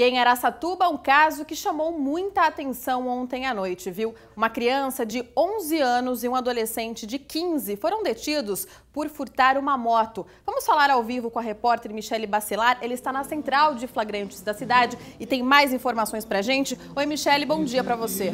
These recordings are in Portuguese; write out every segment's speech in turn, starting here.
E em Araçatuba, um caso que chamou muita atenção ontem à noite, viu? Uma criança de 11 anos e um adolescente de 15 foram detidos por furtar uma moto. Vamos falar ao vivo com a repórter Michele Bacelar. Ele está na central de flagrantes da cidade e tem mais informações pra gente. Oi, Michele, bom dia para você.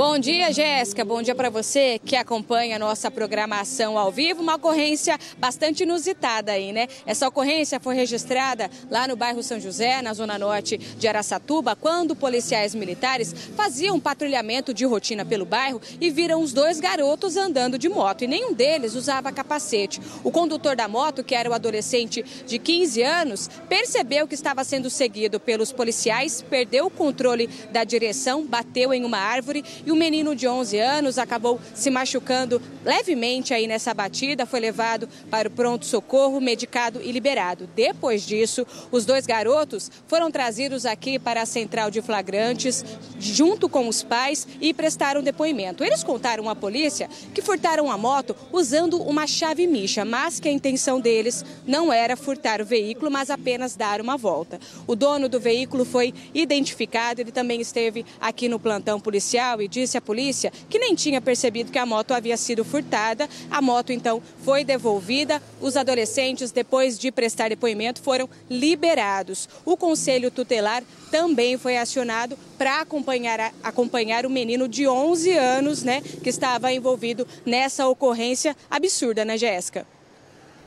Bom dia, Jéssica. Bom dia para você que acompanha a nossa programação ao vivo. Uma ocorrência bastante inusitada aí, né? Essa ocorrência foi registrada lá no bairro São José, na zona norte de Araçatuba, quando policiais militares faziam um patrulhamento de rotina pelo bairro e viram os dois garotos andando de moto. E nenhum deles usava capacete. O condutor da moto, que era o adolescente de 15 anos, percebeu que estava sendo seguido pelos policiais, perdeu o controle da direção, bateu em uma árvore e o menino de 11 anos acabou se machucando levemente aí nessa batida, foi levado para o pronto-socorro, medicado e liberado. Depois disso, os dois garotos foram trazidos aqui para a central de flagrantes, junto com os pais, e prestaram depoimento. Eles contaram à polícia que furtaram a moto usando uma chave micha, mas que a intenção deles não era furtar o veículo, mas apenas dar uma volta. O dono do veículo foi identificado, ele também esteve aqui no plantão policial e disse à polícia que nem tinha percebido que a moto havia sido furtada. A moto então foi devolvida. Os adolescentes, depois de prestar depoimento, foram liberados. O conselho tutelar também foi acionado para acompanhar, acompanhar o menino de 11 anos, né, que estava envolvido nessa ocorrência absurda, né, Jéssica?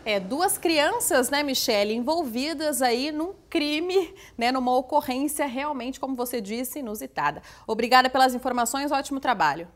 É, duas crianças, né, Michele, envolvidas aí num crime, né, numa ocorrência realmente, como você disse, inusitada. Obrigada pelas informações, ótimo trabalho.